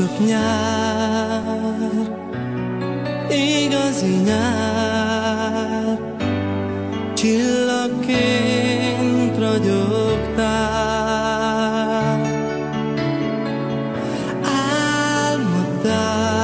csak nyár, igazi nyár, csillagként ragyogtál, álmodtál.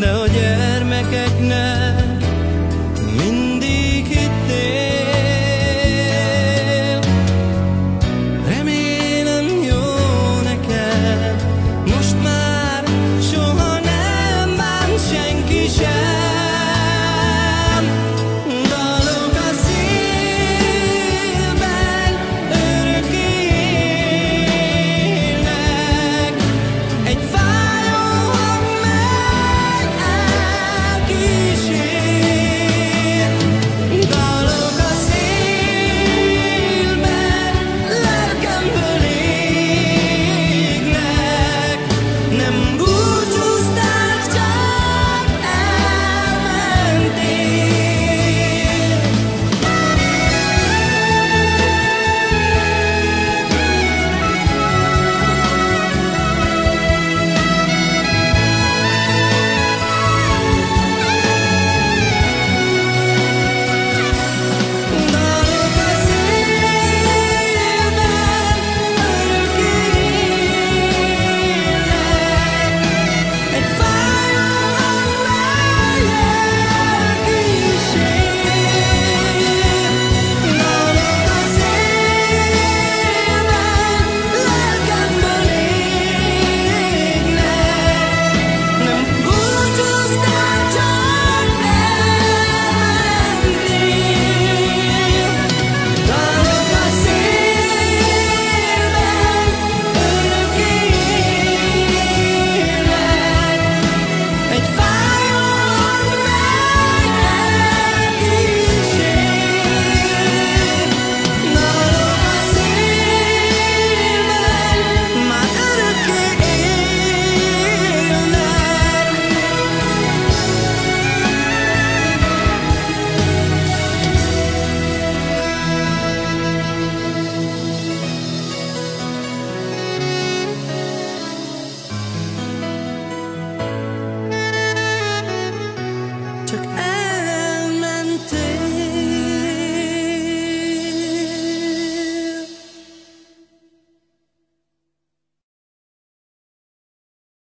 너의